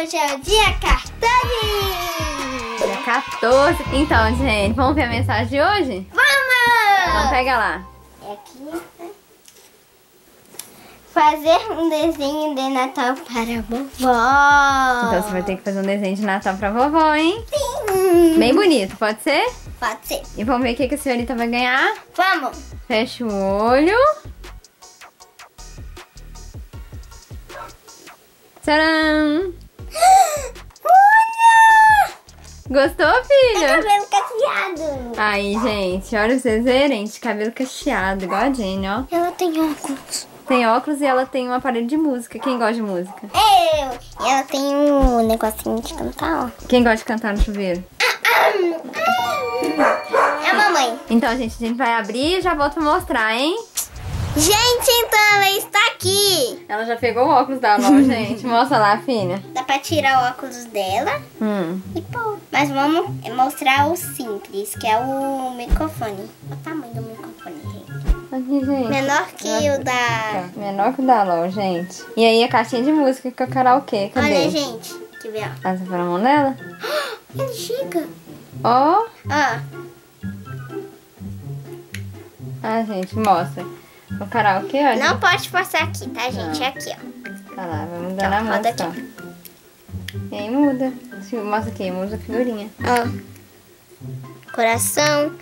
hoje é o dia 14! Dia 14. Então, gente, vamos ver a mensagem de hoje? Vamos! Então pega lá. É aqui, né? Fazer um desenho de Natal para a vovó. Então você vai ter que fazer um desenho de Natal pra vovó, hein? Sim. Bem bonito, pode ser? Pode ser. E vamos ver o que, que a senhorita vai ganhar. Vamos. Fecha o olho. Tcharam! Olha! Gostou, É filha? cabelo cacheado. Aí, gente, olha pra vocês verem, de cabelo cacheado, igual a Jane, ó. Ela tem óculos. Tem óculos e ela tem um aparelho de música. Quem gosta de música? Eu. E ela tem um negocinho de cantar, ó. Quem gosta de cantar no chuveiro? É a mamãe. Então, gente, a gente vai abrir e já volto pra mostrar, hein? Gente, então ela está aqui. Ela já pegou o óculos da mão, gente. Mostra lá, filha. Pra tirar o óculos dela Hum. e pô. Mas vamos mostrar o simples, que é o microfone. O tamanho do microfone, gente. Aqui, gente. Menor que o da... Menor que o da LOL, gente. E aí a caixinha de música que é o karaokê. Cadê? Olha, gente. Ver, ó. Ah, você foi na mão dela? Ele chega. Ó. Ó. Ah, gente, mostra. O karaokê, ó. Não pode passar aqui, tá, gente? É aqui, ó. Tá lá, vai mudando a Tá, roda música, ó. E aí muda. Mostra aqui, muda a figurinha. Ó. Coração.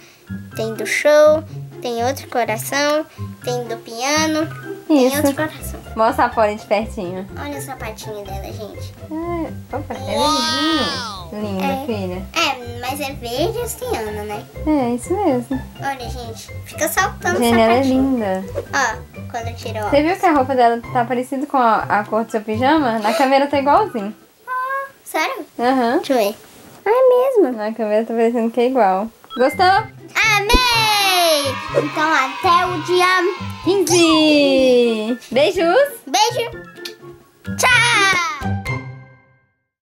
Tem do show. Tem outro coração. Tem do piano. Tem Isso. outro coração. Mostra a Polly de pertinho. Olha o sapatinho dela, gente. É, opa, é verdinho. Linda, É. filha. É, mas é verde oceano, né? É, isso mesmo. Olha, gente. Fica saltando Gente, ela é linda. Ó, quando tirou. Você viu que a roupa dela tá parecida com a, a cor do seu pijama? Na câmera tá igualzinho. Sério? Aham. Deixa eu ver. Ah, é mesmo? Na câmera tá parecendo que é igual. Gostou? Amei! Então até o dia 15! Beijos! Beijo! Tchau!